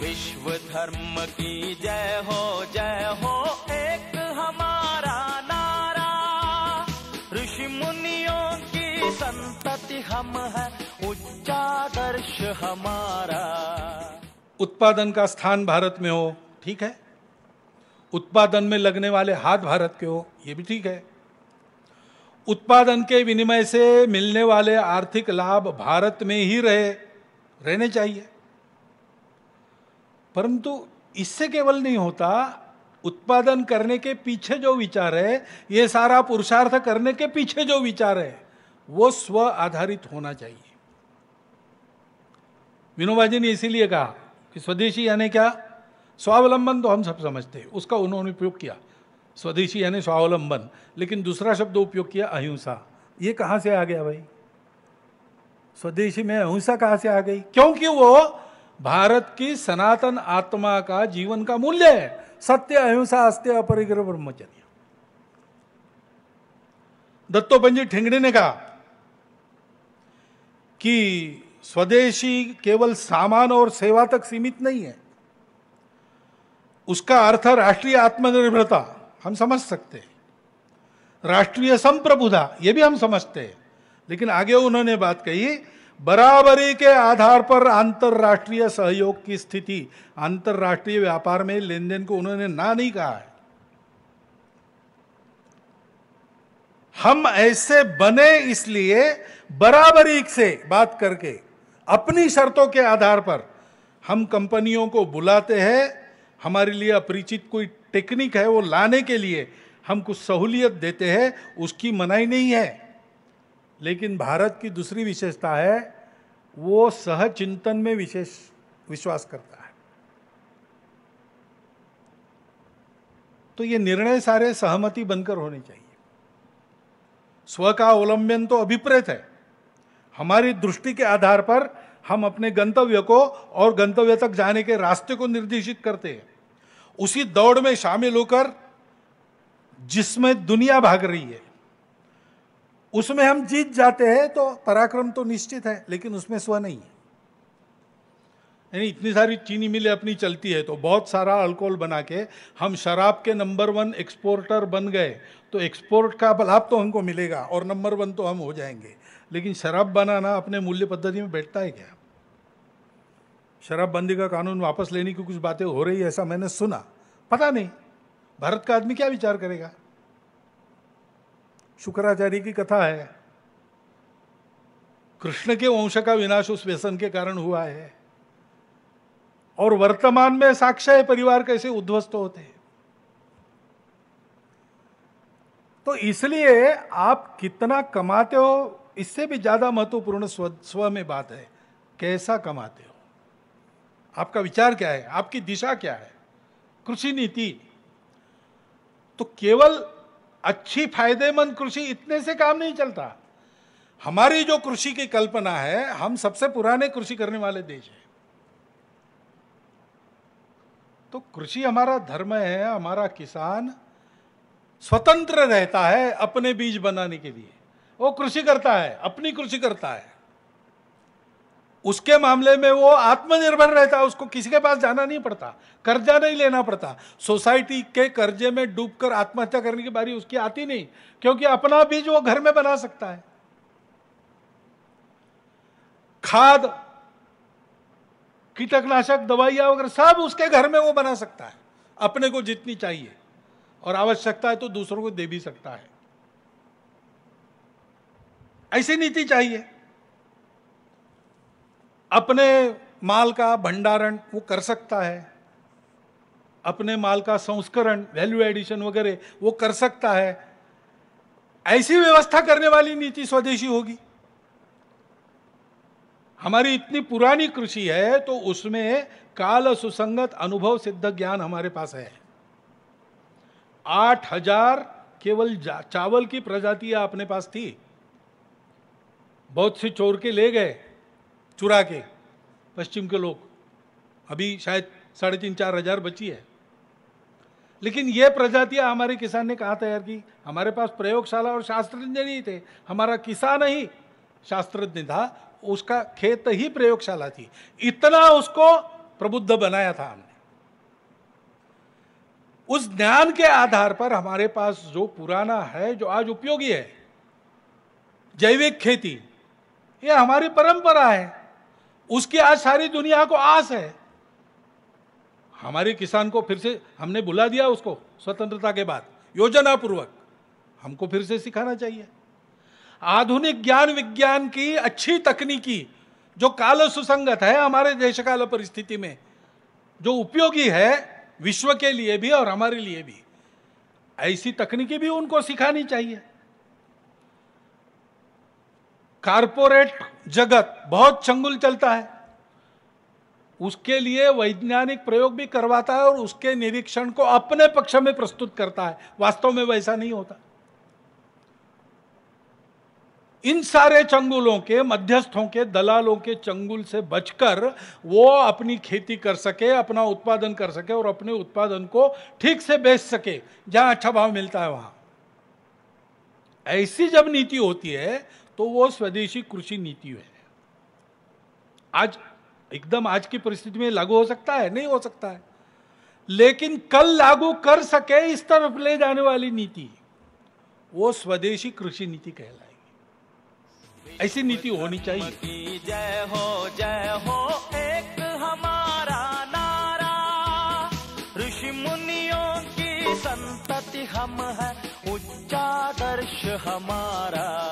विश्व धर्म की जय हो जय हो एक हमारा नारा। ऋषि मुनियों की संतति हम है, उच्चादर्श हमारा। उत्पादन का स्थान भारत में हो, ठीक है। उत्पादन में लगने वाले हाथ भारत के हो, ये भी ठीक है। उत्पादन के विनिमय से मिलने वाले आर्थिक लाभ भारत में ही रहे, रहने चाहिए। परंतु इससे केवल नहीं होता, उत्पादन करने के पीछे जो विचार है, ये सारा पुरुषार्थ करने के पीछे जो विचार है, वो स्व आधारित होना चाहिए। विनोबा जी ने इसीलिए कहा कि स्वदेशी यानी क्या? स्वावलंबन तो हम सब समझते हैं, उसका उन्होंने उपयोग किया। स्वदेशी यानी स्वावलंबन, लेकिन दूसरा शब्द उपयोग किया, अहिंसा। ये कहाँ से आ गया भाई? स्वदेशी में अहिंसा कहाँ से आ गई? क्योंकि वो भारत की सनातन आत्मा का जीवन का मूल्य है। सत्य, अहिंसा, अस्त्य, अपरिग्रह, ब्रह्मचर्य। दत्तोपंजी ठिंगड़ी ने कहा कि स्वदेशी केवल सामान और सेवा तक सीमित नहीं है। उसका अर्थ है राष्ट्रीय आत्मनिर्भरता। हम समझ सकते हैं। राष्ट्रीय संप्रभुता यह भी हम समझते हैं। लेकिन आगे उन्होंने बात कही बराबरी के आधार पर अंतरराष्ट्रीय सहयोग की स्थिति, अंतरराष्ट्रीय व्यापार में लेन देन को उन्होंने ना नहीं कहा है। हम ऐसे बने इसलिए बराबरी से बात करके, अपनी शर्तों के आधार पर हम कंपनियों को बुलाते हैं। हमारे लिए अपरिचित कोई टेक्निक है वो लाने के लिए हम कुछ सहूलियत देते हैं, उसकी मनाई नहीं है। लेकिन भारत की दूसरी विशेषता है, वो सहचिंतन में विशेष विश्वास करता है। तो ये निर्णय सारे सहमति बनकर होने चाहिए। स्व का अवलंबन तो अभिप्रेत है। हमारी दृष्टि के आधार पर हम अपने गंतव्य को और गंतव्य तक जाने के रास्ते को निर्देशित करते हैं। उसी दौड़ में शामिल होकर जिसमें दुनिया भाग रही है उसमें हम जीत जाते हैं तो पराक्रम तो निश्चित है, लेकिन उसमें स्व नहीं है। यानी इतनी सारी चीनी मिलें अपनी चलती है तो बहुत सारा अल्कोहल बना के हम शराब के नंबर वन एक्सपोर्टर बन गए तो एक्सपोर्ट का लाभ तो हमको मिलेगा और नंबर वन तो हम हो जाएँगे। लेकिन शराब बनाना अपने मूल्य पद्धति में बैठता है क्या? शराबबंदी का कानून वापस लेने की कुछ बातें हो रही है ऐसा मैंने सुना। पता नहीं, भारत का आदमी क्या विचार करेगा? शुक्राचार्य की कथा है। कृष्ण के वंश का विनाश उस व्यसन के कारण हुआ है। और वर्तमान में साक्षय परिवार कैसे उद्ध्वस्त होते हैं? तो इसलिए आप कितना कमाते हो, इससे भी ज़्यादा महत्वपूर्ण स्व में बात है, कैसा कमाते हो? आपका विचार क्या है? आपकी दिशा क्या है? कृषि नीति। तो केवल अच्छी फ़ायदेमंद कृषि इतने से काम नहीं चलता। हमारी जो कृषि की कल्पना है, हम सबसे पुराने कृषि करने वाले देश हैं। तो कृषि हमारा धर्म है, हमारा किसान स्वतंत्र रहता है अपने बीज बनाने के लिए। वो कृषि करता है, अपनी कृषि करता है। उसके मामले में वो आत्मनिर्भर रहता, उसको किसी के पास जाना नहीं पड़ता, कर्जा नहीं लेना पड़ता। सोसाइटी के कर्जे में डूबकर आत्महत्या करने की बारी उसकी आती नहीं, क्योंकि अपना बीज वो घर में बना सकता है। खाद कीटकनाशक दवाइयाँ वगैरह सब उसके घर में वो बना सकता है, अपने को जितनी चाहिए, और आवश्यकता है तो दूसरों को दे भी सकता है। ऐसी नीति चाहिए। अपने माल का भंडारण वो कर सकता है। अपने माल का संस्करण वैल्यू एडिशन वगैरह वो कर सकता है। ऐसी व्यवस्था करने वाली नीति स्वदेशी होगी। हमारी इतनी पुरानी कृषि है तो उसमें काल सुसंगत अनुभव सिद्ध ज्ञान हमारे पास है। आठ हज़ार केवल चावल की प्रजातियाँ अपने पास थी। बहुत से चोर के ले गए। चुरा के, पश्चिम के लोग। अभी शायद साढ़े तीन, चार हज़ार बची है। लेकिन ये प्रजातियाँ, हमारे किसान ने कहा तैयार की हमारे पास प्रयोगशाला और शास्त्रज्ञ नहीं थे। हमारा किसान ही शास्त्रज्ञ था, उसका खेत ही प्रयोगशाला थी। इतना उसको प्रबुद्ध बनाया था हमने। उस ज्ञान के आधार पर हमारे पास जो पुराना है, जो आज उपयोगी है, जैविक खेती, ये हमारी परंपरा है। उसकी आज सारी दुनिया को आस है। हमारे किसान को फिर से हमने बुला दिया उसको स्वतंत्रता के बाद। योजना पूर्वक हमको फिर से सिखाना चाहिए। आधुनिक ज्ञान विज्ञान की अच्छी तकनीकी जो काल सुसंगत है हमारे देश काल परिस्थिति में, जो उपयोगी है विश्व के लिए भी और हमारे लिए भी, ऐसी तकनीकी भी उनको सिखानी चाहिए। कारपोरेट जगत बहुत चंगुल चलता है। उसके लिए वैज्ञानिक प्रयोग भी करवाता है और उसके निरीक्षण को अपने पक्ष में प्रस्तुत करता है। वास्तव में वैसा नहीं होता। इन सारे चंगुलों के, मध्यस्थों के, दलालों के चंगुल से बचकर वो अपनी खेती कर सके, अपना उत्पादन कर सके और अपने उत्पादन को ठीक से बेच सके, जहाँ अच्छा भाव मिलता है वहाँ। ऐसी जब नीति होती है तो वो स्वदेशी कृषि नीति है। आज, एकदम आज की परिस्थिति में लागू हो सकता है, नहीं हो सकता है। लेकिन कल लागू कर सके इस तरफ़ ले जाने वाली नीति, वो स्वदेशी कृषि नीति कहलाएगी। ऐसी नीति होनी चाहिए। जय हो जय हो, एक हमारा नारा। ऋषि मुनियों की संतति हम है, उच्चादर्श हमारा।